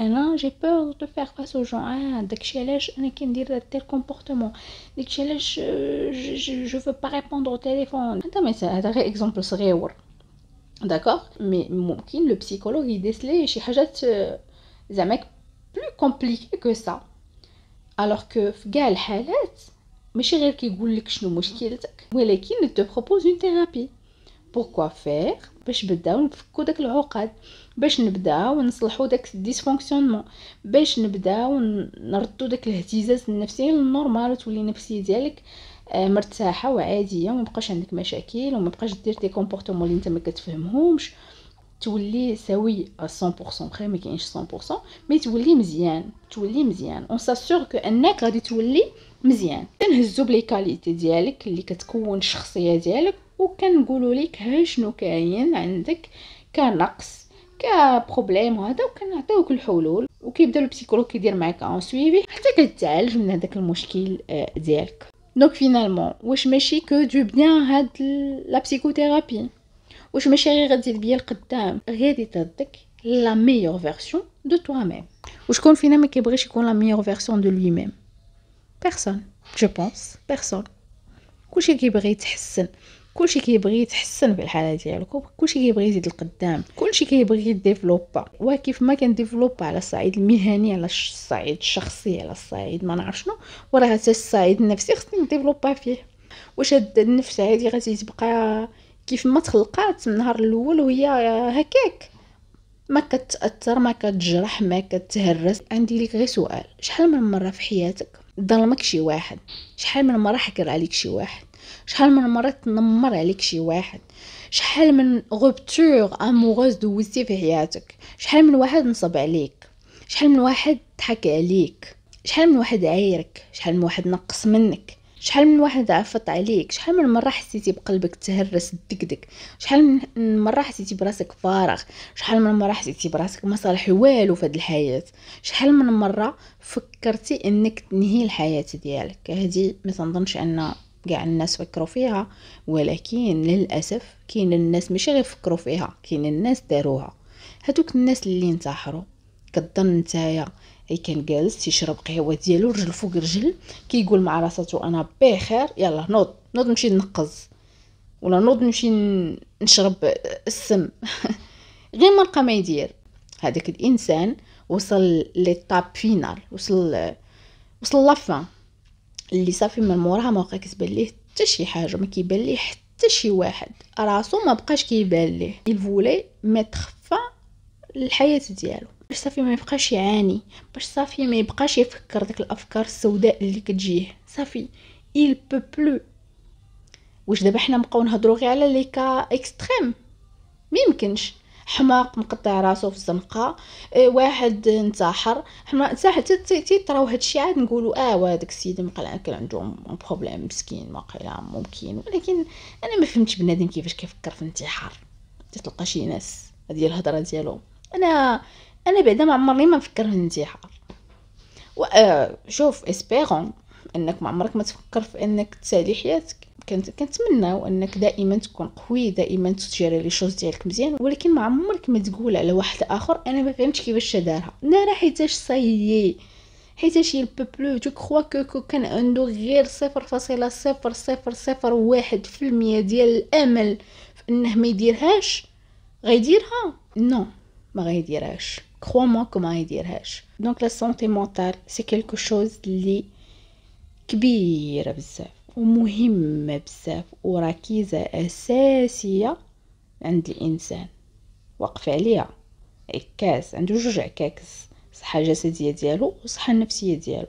أنا j'ai peur de faire face aux gens آه داكشي علاش أنا كندير tel comportement داكشي علاش je veux pas répondre au téléphone هذا مثال هذا غير exemple صغيور d'accord mais ممكن le psychologue ي déceler شي حاجات زعما compliquées que ça alors que في كاع الحالات ماشي غير كيقول لك شنو مشكلتك ولكن te propose une thérapie pourquoi faire باش بداو نفكو داك العقد باش نبداو نصلحو داك ال dysfonctionnement باش نبداو نردو داك الاهتزاز النفسي لل normal تولي النفسيه ديالك مرتاحه وعاديه وما بقاش عندك مشاكل وما بقاش دير des comportements اللي انت ما كتفهمهمش تولي soit 100% بخير ما كاينش 100% mais تولي مزيان تولي مزيان. on s'assure que أنك غادي تولي مزيان. تنهزو ب les qualités ديالك اللي كتكون الشخصية ديالك وكنقولوا لك ها شنو كاين عندك كنقص ك problème وهذا وكنعطيوك الحلول. وكيبدا le psychologue كيدير معاك un suivi حتى كتعالج من هذاك المشكل آه، ديالك. donc finalement واش ماشي que du bien هاد la psychothérapie واش ماشي غير غتزيد بيا القدام غادي تردك la meilleure version de toi-même وشكون فينا ما كيبغيش يكون la meilleure version de lui-même personne je pense personne كلشي كيبغي يتحسن كلشي كيبغي يتحسن في الحاله ديالو كلشي كيبغي يزيد القدام كلشي كيبغي ي développer وكيف ما كن développer على الصعيد المهني على الصعيد الشخصي على الصعيد ما نعرف شنو وراه حتى الصعيد النفسي خصني ن développer فيه واش هاد النفس هادي غادي تبقى كيف ما تخلقات من النهار الأول وهي هكاك. ما كتأثر ما كتجرح ما كتهرس. عندي ليك غير سؤال. شحال من مرة في حياتك ظلمك شي واحد؟ شحال من مرة حگر عليك شي واحد؟ شحال من مرة تنمر عليك شي واحد؟ شحال من rupture amoureuse دوزتي في حياتك؟ شحال من واحد نصب عليك؟ شحال من واحد ضحك عليك؟ شحال من واحد عايرك؟ شحال من واحد نقص منك؟ شحال من واحد عفط عليك؟ شحال من مرة حسيتي بقلبك تهرس دكدك شحال من مرة حسيتي براسك فارغ؟ شحال من مرة حسيتي براسك ما صالح والو في هذه الحياة؟ شحال من مرة فكرتي إنك تنهي الحياة ديالك؟ هذه ما تنظنش أن كاع الناس فكروا فيها ولكن للأسف كاين الناس ماشي غير فكروا فيها كاين الناس داروها. هذوك الناس اللي انتحروا كظن نتايا أي كان جالس تيشرب قهوة ديالو رجل فوق رجل كيقول مع راساتو أنا بخير يلا نوض نوض نمشي نقز ولا نوض نمشي نشرب السم. غير ما لقى ما يدير. هذاك الإنسان وصل ليطاب فينال وصل وصل لافان اللي صافي من موراها ما بقى كتبان ليه حتى شي حاجة ما كيبان ليه حتى شي واحد. راسو ما بقاش كيبان ليه. الفولي ميتر فا الحياة ديالو باش صافي ما يبقاش يعاني باش صافي ما يبقاش يفكر داك الأفكار السوداء اللي كتجيه. صافي il peut plus. واش دابا حنا نبقاو نهضروا غير على لي كا اكستريم ميمكنش حماق مقطع راسو في الزنقة آه واحد انتحر. حنا صح تيطراو هادشي عاد نقولوا آه هذاك السيد مقال كان عنده problème مسكين واقيلا ممكن. ولكن أنا ما فهمتش بنادم كيفاش كيفكر في الانتحار تلقى شي ناس هذه الهضرة ديالهم أنا أنا بعدا ما عمرني ما نفكر في الانتحار آه شوف espérons إنك ما عمرك ما تفكر في إنك تسالي حياتك. كنت كنتمناو إنك دائما تكون قوي دائما تجري les choses ديالك مزيان ولكن ما عمرك ما تقول على واحد آخر أنا ما فهمتش كيفاش دارها. لا راه حيتاش صايي حيتاش il peut plus tu crois que كان عنده غير صفر فاصلة صفر صفر صفر واحد في المية ديال الأمل في إنه ما يديرهاش؟ غيديرها؟ non ما غيديرهاش. crois-moi que ما غيديرهاش donc la santé mentale c'est quelque chose اللي كبيره بزاف ومهمة بزاف وركيزة أساسية عند الإنسان وقف عليها عكاز عنده جوج عكاكز الصحة الجسدية ديالو والصحة النفسية ديالو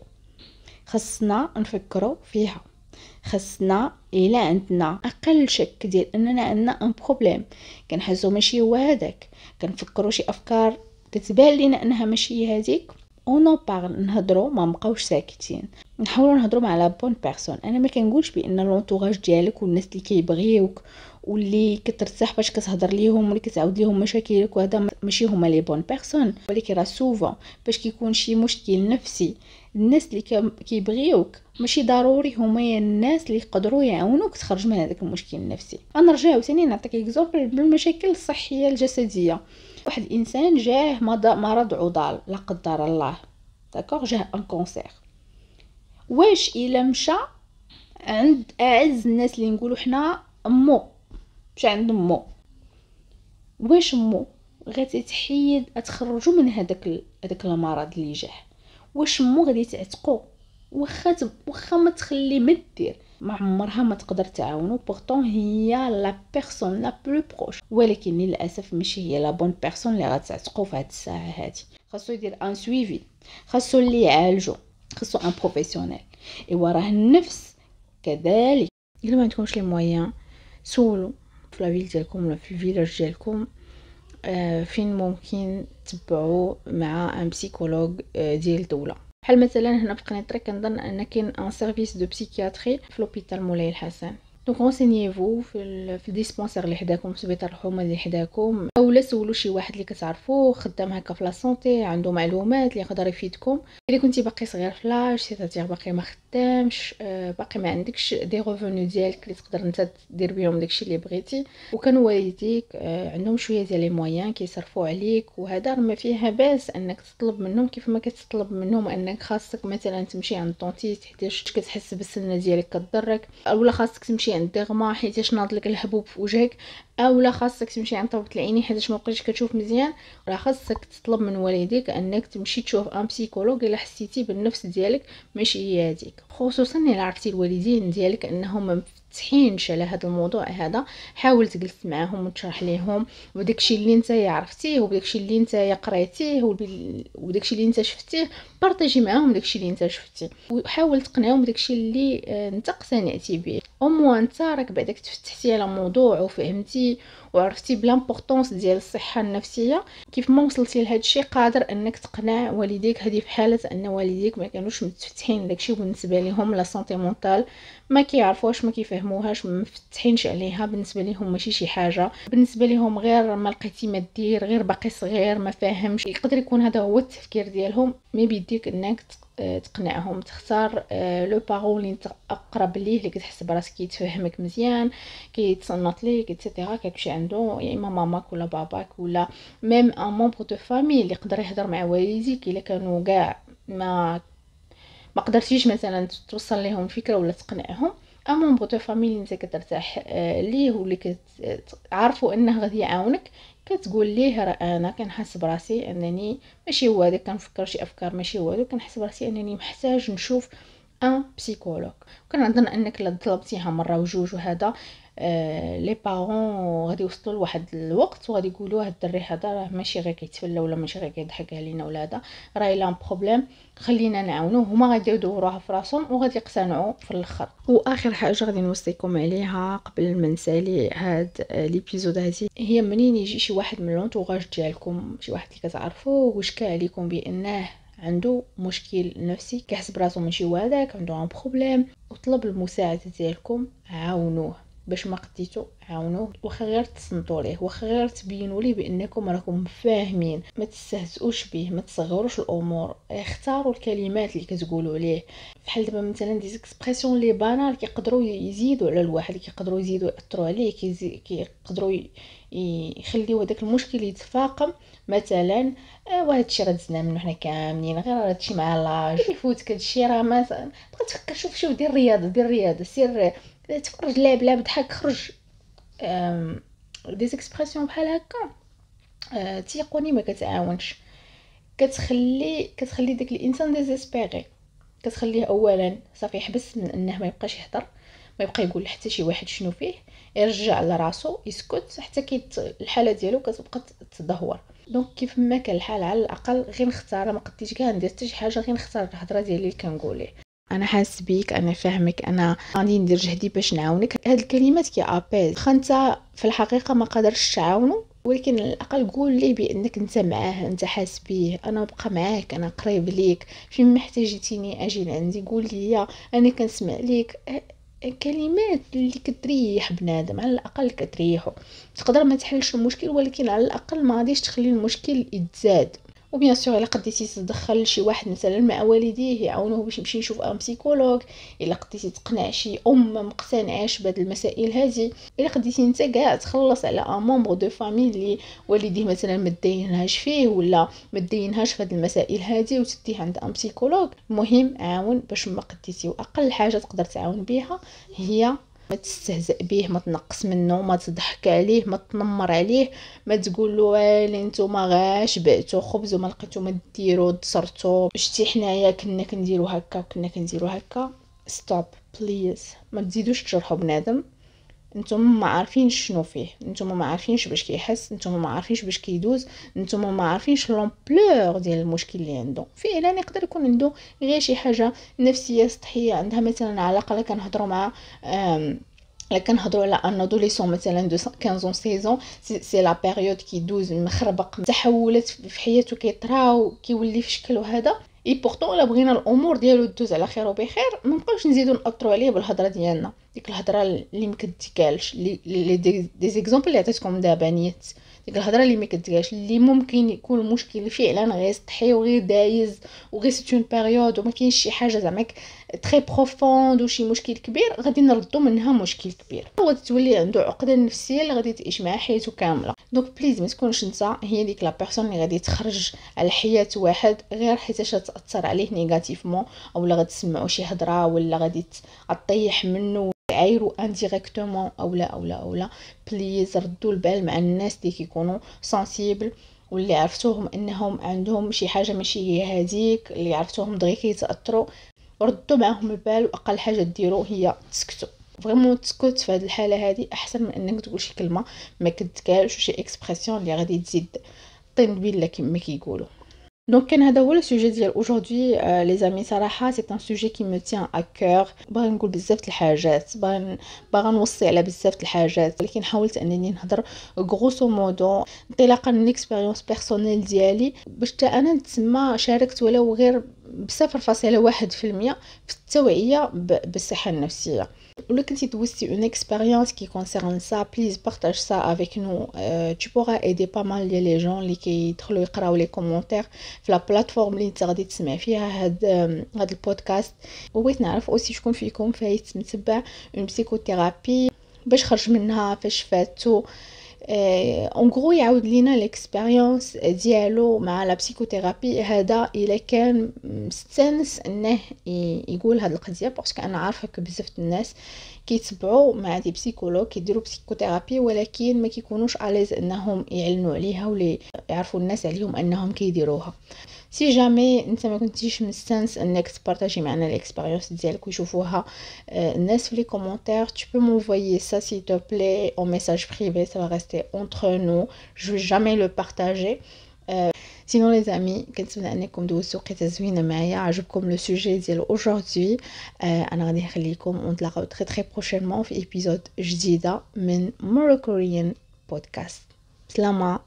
خصنا نفكروا فيها خصنا الا عندنا أقل شك ديال اننا عندنا un problème كنحسو ماشي هو هذاك كنفكروا شي افكار كتبان لينا أنها ماشي هذيك. on en parle نهضروا ما نبقاوش ساكتين. نحاولوا نهضروا مع la bonne personne أنا ما كنقولش بأن l'entourage ديالك والناس اللي كيبغيوك واللي كترتاح باش كتهضر ليهم واللي كتعاود ليهم مشاكلك وهذا ماشي هما les bonnes personnes ولكن راه souvent باش كيكون شي مشكل نفسي الناس اللي كيبغيوك ماشي ضروري هما الناس اللي يقدروا يعاونوك تخرج من هذاك المشكل النفسي. أنا نرجع عاوتاني نعطيك exemple بالمشاكل الصحية الجسدية. واحد الإنسان جاه مرض عضال لا قدر الله. d'accord جاه un cancer واش إلا مشى عند أعز الناس اللي نقولوا حنا امو مشى عند امو واش امو غادي تحيد تخرجوا من هذاك هذاك المرض اللي جاه. واش امو غادي تعتقو؟ واخا واخا ما تخلي ما دير. ما عمرها ما تقدر تعاونو pourtant هي la personne la plus proche ولكن للأسف ماشي هي la bonne personne اللي غتعتقو في هاد الساعة هادي. خاصو يدير un suivi خاصو اللي يعالجو. خاصو un professionnel ايوا راه النفس كذلك. إلا ما عندكمش les moyens سولو في la ville ديالكم ولا في ال village ديالكم آه فين ممكن تبعوا مع un psychologue آه ديال الدولة. بحال مثلا هنا في قنيطره كنظن أن كاين un service de psychiatrie في l'hôpital مولاي الحسن. donc renseignez-vous في في ال dispensaire اللي حداكم في سبيطار الحكومة اللي حداكم اولا سولوا شي واحد اللي كتعرفوه خدام هكا في la santé عنده معلومات اللي يقدر يفيدكم. إلا كنتي باقي صغير في l'âge c'est-à-dire باقي ما خدامش آه، باقي ما عندكش des revenus ديالك اللي تقدر انت دير بهم داكشي اللي بغيتي. وكان والديك آه، عندهم شوية ديال les moyens كيصرفوا عليك وهذا ما فيها باس انك تطلب منهم. كيف ما كتطلب منهم انك خاصك مثلا تمشي عند ال dentiste حيت كتحس بالسنة ديالك كضرك اولا خاصك تمشي عند dermato حيت ناض لك الحبوب في وجهك. اولا خاصك تمشي عند طبيب العينين حيت ما بقيتش كتشوف مزيان راه خاصك تطلب من والديك أنك تمشي تشوف أن بسيكولوج إلا حسيتي بالنفس ديالك ماشي هي هذيك خصوصا الا عرفتي الوالدين ديالك أنهم تفتحينش على هذا الموضوع هذا حاول تجلس معاهم وتشرح ليهم وداكشي اللي انت عرفتيه وداكشي اللي انت قريتيه وداكشي اللي انت شفتيه بارطاجي معاهم داكشي اللي انت شفتيه. وحاول تقنعهم بداكشي اللي انت اقتنعتي به أو موان انت راك بعدك تفتحتي على موضوع وفهمتي وعرفتي ب l'importance ديال الصحة النفسية. كيف ما وصلتي لهذا الشيء قادر أنك تقنع والديك هذه في حالة أن والديك ما كانوش متفتحين داكشي بالنسبة لهم la santé mentale ما كيعرفوش ما كيفهموهاش ما مفتحينش عليها بالنسبة لهم ماشي شي حاجة. بالنسبة لهم غير ما لقيتي ما دير غير باقي صغير ما فاهمش يقدر يكون هذا هو التفكير ديالهم. mais بيديك إنك تقنعهم. تختار آه، le parent اللي أقرب ليه اللي كتحس براسك كيتفهمك مزيان كيتصنت ليك etc كتمشي عنده يا اما ماماك ولا باباك ولا même un membre de famille اللي يقدر يهضر مع والديك إلا كانوا كاع ما ما قدرتيش مثلا توصل لهم الفكرة ولا تقنعهم. un membre de famille اللي إنت كترتاح آه، ليه واللي كتعرفوا انه غادي يعاونك؟ كتقول ليه راه أنا كنحس براسي أنني ماشي هو هذاك كنفكر شي أفكار ماشي هو هذاك كنحس براسي أنني محتاج نشوف un psychologue. كنظن أنك لا طلبتيها مرة وجوج وهذا. آه les parents غادي يوصلوا لواحد الوقت وغادي يقولوا هاد الدري هذا راه ماشي غير كيتفلى ولا ماشي غير كيضحك علينا ولا هذا. راه il a un problème خلينا نعاونوه هما غادي يدوروها في راسهم وغادي يقتنعوا في الآخر. وآخر حاجة غادي نوصيكم عليها قبل ما نسالي هاد l'épisode هذه. هي منين يجي شي واحد من l'entourage ديالكم شي واحد اللي كتعرفوه وشكى عليكم بأنه عنده مشكل نفسي كيحس براسو ماشي هو هذاك عنده un problème وطلب المساعدة ديالكم عاونوه. باش ما قديتو عاونوه واخا غير تصنتوا ليه واخا غير تبينوا ليه بأنكم راكم فاهمين ما تستهزئوش به ما تصغروش الأمور اختاروا الكلمات اللي كتقولوا ليه. بحال دابا مثلا des expressions les banales كيقدروا يزيدوا على الواحد كيقدروا يزيدوا يأثروا عليه كيقدروا يخليو هذاك المشكل يتفاقم. مثلا آه وهذا الشيء راه دزنا منه حنا كاملين غير هذا الشيء مع l'âge يفوتك هذا الشيء راه ما بقى تفكر شوف شوف دير الرياضه دير الرياضه سير تفرج لعب لعب ضحك خرج des expressions بحال هكا أه تيقوني ما كتعاونش. كتخلي كتخلي داك الإنسان désespéré كتخليه اولا صافي يحبس من أنه ما يبقاش يهضر ما يبقى يقول حتى شي واحد شنو فيه يرجع لراسو يسكت حتى كيت الحالة ديالو كتبقى تدهور. دونك كيف ما كان الحال على الأقل غير نختار ما قديش كاع ندير حتى شي حاجة غير نختار الهضرة ديالي اللي كنقول ليه أنا حاس بيك أنا فاهمك أنا غادي ندير جهدي باش نعاونك. هاد الكلمات كي ابيز خنتا في الحقيقة ما قدرش تعاونو ولكن على الأقل قول لي بأنك أنت معاه أنت حاس بيه أنا بقى معاك أنا قريب ليك فين احتاجتيني أجي لعندي قول لي أنا كنسمع ليك. كلمات اللي كتريح بنادم على الأقل كتريحو. تقدر ما تحلش المشكل ولكن على الأقل ما غاديش تخلي المشكل يتزاد. و bien sûr إلا قديتي تدخل شي واحد مثلا مع والديه يعاونوه باش يمشي يشوف un psychologue إلا قديتي تقنع شي أم مقتنعاش بهاد المسائل هذه إلا قديتي أنت كاع تخلص على un membre de famille اللي والديه مثلا ما داينهاش فيه ولا ما داينهاش في هاد المسائل هذه وتديه عند un psychologue المهم عاون باش ما قديتي وأقل حاجة تقدر تعاون بها هي ما تستهزئ به ما تنقص منه ما تضحك عليه ما تنمر عليه ما تقول له والي نتوما غاش بعتو خبز وما لقيتو ما ديرو تصرتو شتي حنايا كنا كنديرو هكا وكنا كنديرو هكا. stop please ما تزيدوش تجرحوا بنادم. نتوما ما عارفينش شنو فيه. نتوما ما عارفينش باش كيحس نتوما ما عارفينش باش كيدوز نتوما ما عارفينش l'ampleur ديال المشكل اللي عنده فعلا يقدر يكون عنده غير شي حاجة نفسية سطحية عندها مثلا علاقة لا كنهضروا مع لا كنهضروا على un adolescent مثلا de 15 16 c'est la période كيدوز مخربق تحولات في حياته كيطراو كيولي في شكل وهذا. et pourtant الا بغينا الأمور ديالو دوز على خير وبخير ما نبقاوش نزيدو ناثروا عليه بالهضره ديالنا ديك الهضره اللي ما كتقالش les deux exemples اللي عطيتكم دابا نيت ديك الهضرة اللي ما كتقالش اللي ممكن يكون المشكل فعلا غير سطحي وغير دايز وغير c'est une période وما كاينش شي حاجة زعما très profonde وشي مشكل كبير غادي نردو منها مشكل كبير. هو تولي عنده عقدة نفسية اللي غادي تعيش معاه حياته كاملة. donc please ما تكونش انت هي ديك la personne اللي غادي تخرج على حياة واحد غير حيتاش تاثر عليه négativement اولا غادي تسمعوا شي هضرة ولا غادي تطيح منه. عايرو indirectement اولا اولا اولا please ردوا البال مع الناس اللي كيكونوا sensibles واللي عرفتوهم إنهم عندهم شي حاجة ماشي هي هذيك اللي عرفتوهم دغيا كيتأثروا. ردوا معاهم البال وأقل حاجة ديروا هي تسكتوا. vraiment تسكت في هذه الحالة هذه أحسن من إنك تقول شي كلمة ما كتقالش شي expression اللي غادي تزيد. طين بيلا كما كيقولوا. donc كان هذا هو ال sujet ديال aujourd'hui les amis صراحة c'est un sujet qui me tient à cœur باغي نقول بزاف الحاجات باغي باغا نوصي على بزاف الحاجات ولكن حاولت انني نهضر غروسو مودو انطلاقا من اكسبيريونس بيرسونيل ديالي باش حتى أنا نتسمى شاركت ولو غير بصفر فاصلة واحد في المية في التوعية بالصحة النفسية Ou que si tu as une expérience qui concerne ça, please partage ça avec nous. Euh, tu pourras aider pas mal les gens qui يدخلوا يقراو les commentaires في la plateforme اللي انت غادي تسمع فيها هاد هاد البودكاست وبغيت نعرف اوسي شكون فيكم فايت متبع اون بسيكوثيرابي باش خرج منها فاش فاتو en gros يعاود لينا l'expérience ديالو مع la psychothérapie هذا الا كان مستانس انه يقول هاد القضية parce que أنا عارفه بزاف الناس كيتبعوا مع des psychologues كيديروا psychothérapie ولكن ما كيكونوش à l'aise انهم يعلنوا عليها ولا يعرفوا الناس عليهم انهم كيديروها si jamais انت ما كنتيش مستانس انك ت partager معنا l'expérience ديالك ويشوفوها الناس في les commentaires tu peux m'envoyer ça s'il te plaît en message privé ça va rester entre nous je vais jamais le partager. sinon les amis كنتمنى انكم دوزتو وقيته زوينه معايا عجبكم le sujet ديال aujourd'hui أنا غادي نخليكم ونتلاقاو très très prochainement في épisode جديده من Morokorean Podcast سلامه